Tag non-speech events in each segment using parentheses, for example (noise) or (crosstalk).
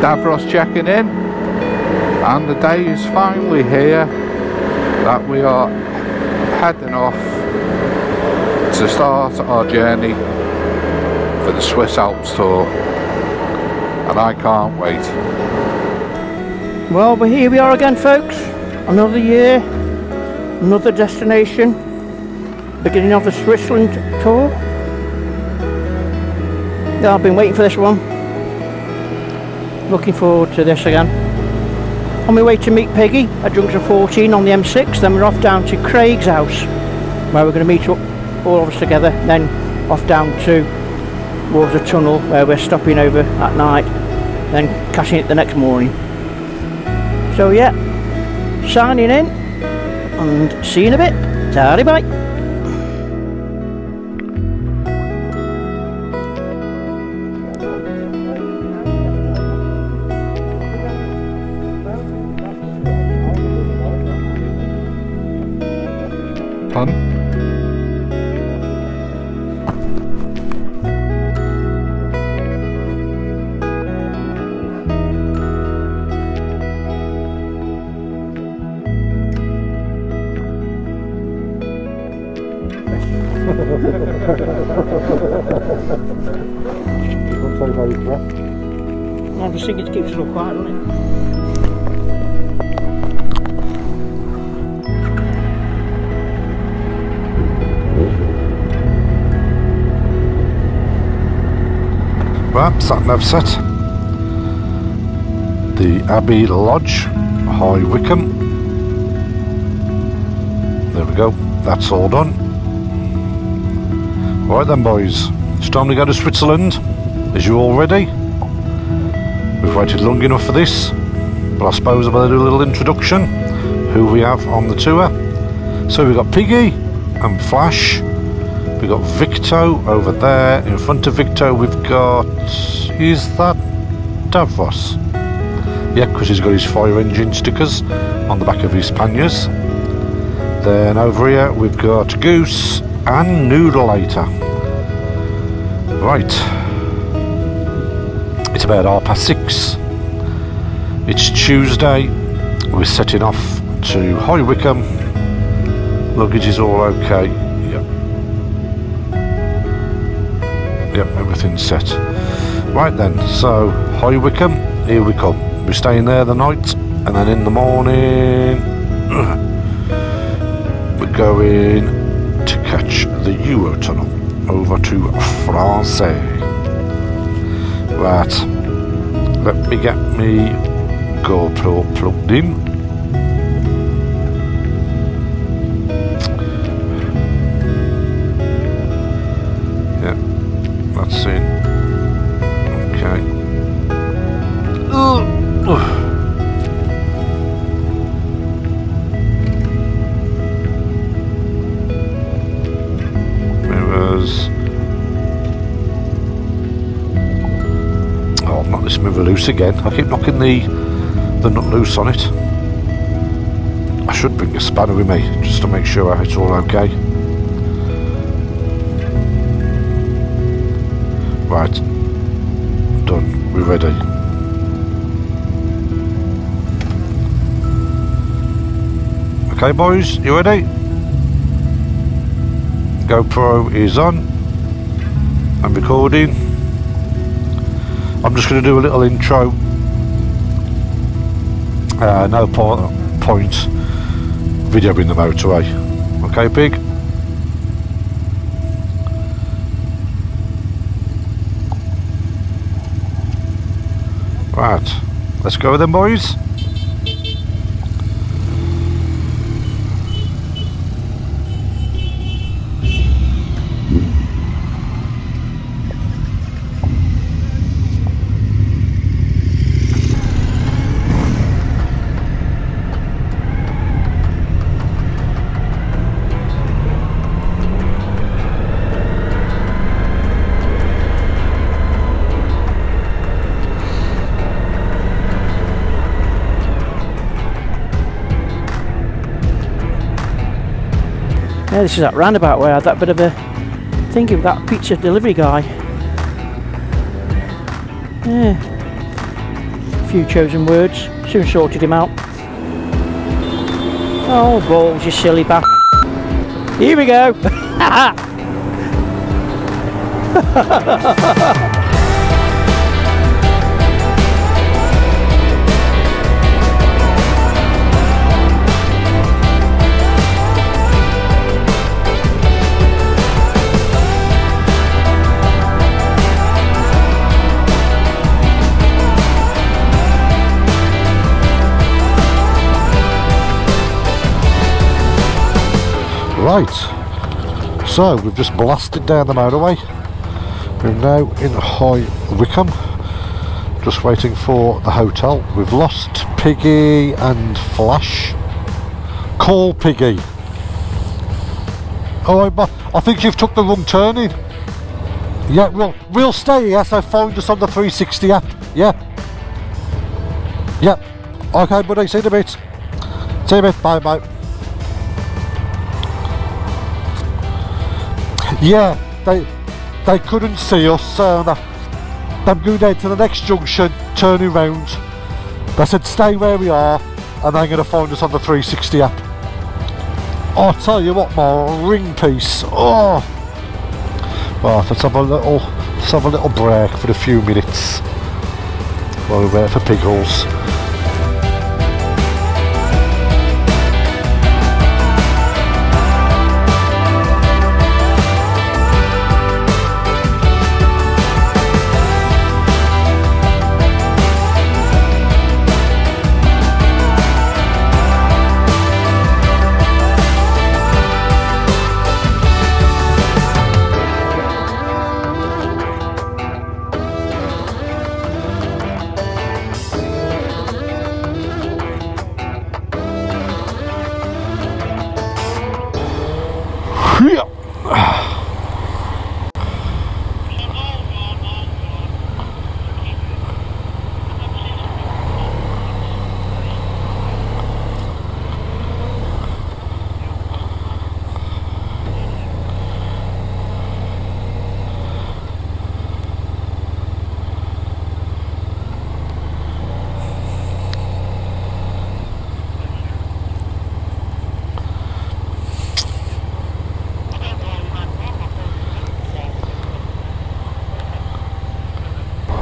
Davros checking in. And the day is finally here that we are heading off to start our journey for the Swiss Alps tour and I can't wait. Well, but here we are again folks, another year, another destination, beginning of the Switzerland tour. Yeah, I've been waiting for this one. Looking forward to this again. On my way to meet Peggy at junction 14 on the M6, then we're off down to Craig's house, where we're going to meet up all of us together, then off down to the tunnel where we're stopping over at night, then catching it the next morning. So yeah, signing in and see you in a bit. Tardy bye. Sat nav set. The Abbey Lodge, High Wycombe. There we go, that's all done. Right then boys, it's time to go to Switzerland. Is you all ready? We've waited long enough for this, but I suppose I better do a little introduction. Who we have on the tour. So we've got Piggy and Flash. We've got Victo over there. In front of Victo we've got is that Davros? Yeah, because he's got his fire engine stickers on the back of his panniers. Then over here we've got Goose and Noodleator. Right. About half past six. It's Tuesday. We're setting off to High Wycombe. Luggage is all okay. Yep. Yep, everything's set. Right then, so High Wycombe, here we come. We're staying there the night, and then in the morning, (clears throat) we're going to catch the Eurotunnel over to France. Right, let me get me GoPro plugged in. Yeah, that's it. Loose again. I keep knocking the the nut loose on it. I should bring a spanner with me just to make sure it's all okay. Right. Done. We're ready. Okay boys, you ready? GoPro is on. I'm recording. I'm just going to do a little intro. Uh, no po point videoing the motorway. Okay, big? Right, let's go then boys. Yeah, this is that roundabout where I had that bit of a thinking of that pizza delivery guy. Yeah. A few chosen words. Soon sorted him out. Oh balls, you silly bastard. Here we go. (laughs) (laughs) Right, so we've just blasted down the motorway. We're now in High Wycombe, just waiting for the hotel. We've lost Piggy and Flash. Call Piggy. Oh, I, I think you've took the wrong turning. Yeah, we'll we'll stay here. So find us on the 360 app. Yeah. Yeah. Okay, buddy. See you in a bit. See you in a bit. Bye, bye. Yeah, they they couldn't see us. So I'm going down to the next junction, turning round. They said stay where we are, and they're going to find us on the 360 app. I'll tell you what, my ring piece. Oh, right. Let's have a little, let's have a little break for a few minutes while we wait for Piggles.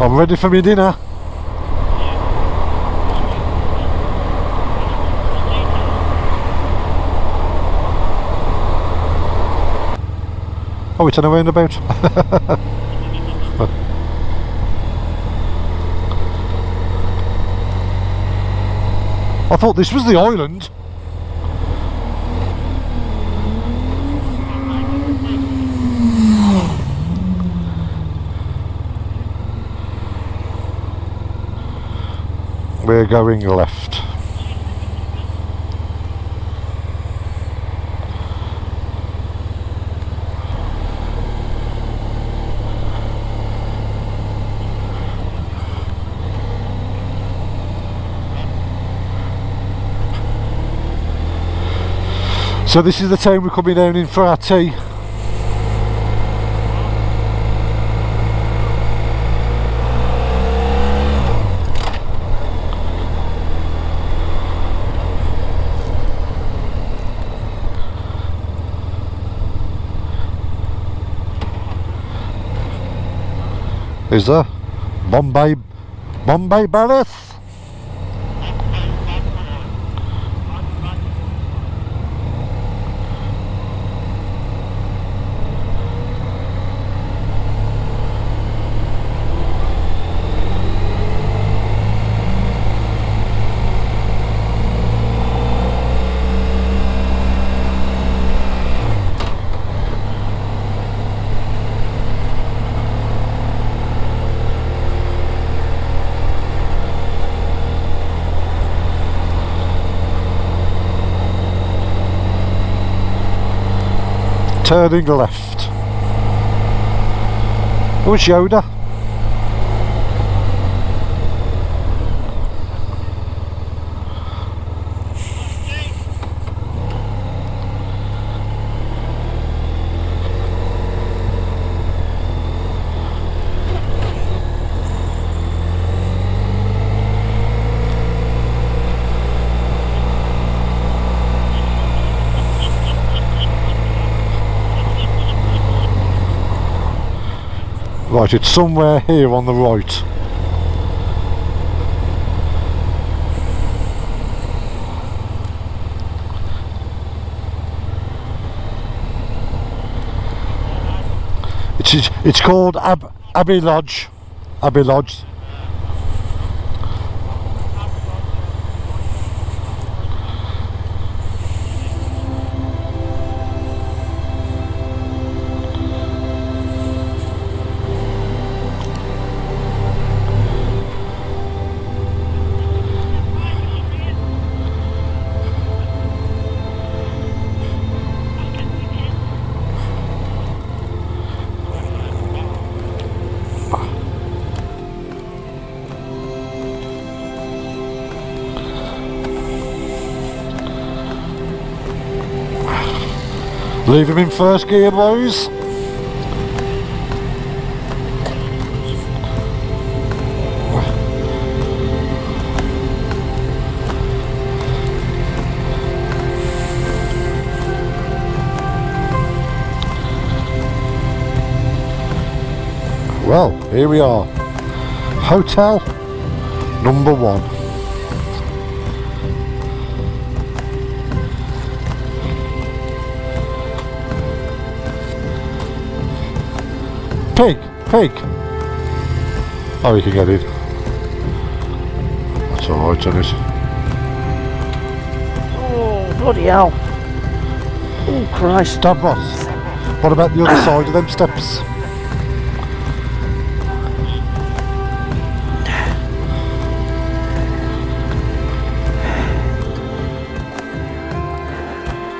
I'm ready for my dinner. Oh, it's on a roundabout. I thought this was the island. We're going left. So this is the time we're coming down in for our tea. Is there? Bombay, Bombay Palace? Turning left. Oh, it's Yoda. Right, it's somewhere here on the right. It's, it's called Ab, Abbey Lodge. Abbey Lodge. Leave him in first gear, boys. Well, here we are. Hotel number one. Pig! Pig! Oh, we can get in. That's alright, it? Oh, bloody hell. Oh, Christ. Davros. What about the other side of them steps?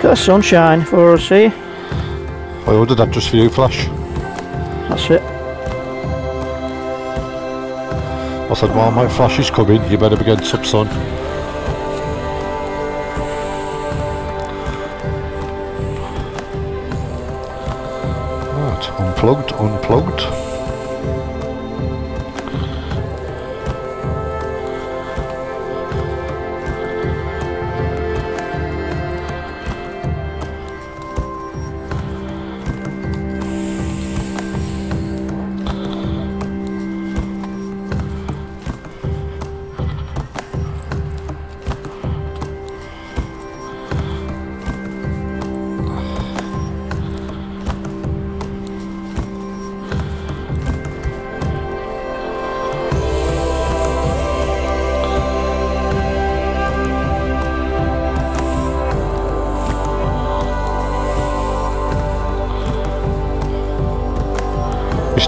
Got sunshine for us here. I ordered that just for you, Flash. That's it. I said, while my Flash is coming, you better be getting some sun. Right, unplugged, unplugged.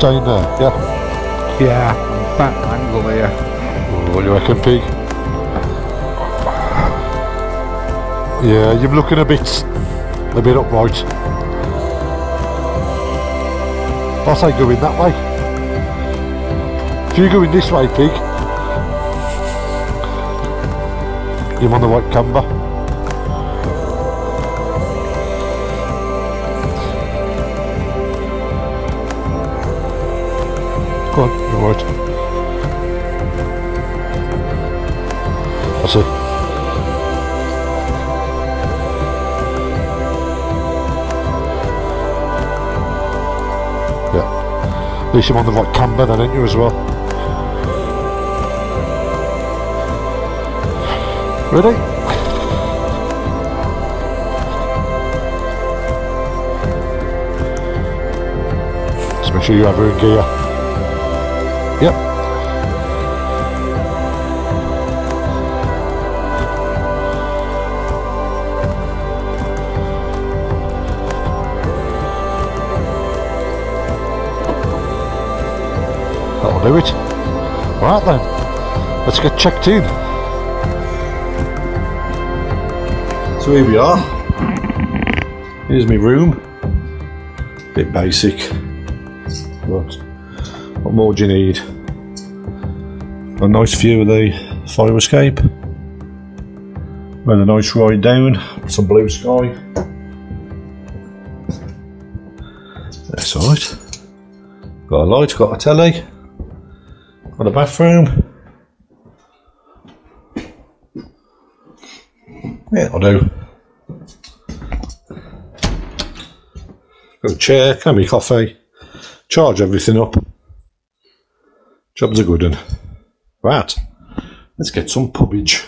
Staying there? Yeah. Yeah, back angle here. What do you reckon, Pig? Yeah, you're looking a bit, a bit upright. I say go in that way. If you go in this way, Pig, you're on the right camber. That's it. Yeah. At least you're on the right camber then, ain't you, as well? Ready? Just make sure you have in gear. That'll do it. Right then, let's get checked in. So here we are. Here's my room. Bit basic. But what more do you need? A nice view of the fire escape. Then a nice ride down, some blue sky. That's alright. Got a light, got a telly, got a bathroom. Yeah, I'll do. Got a chair, can be coffee, charge everything up. Job's a good one. Right, let's get some pubbage.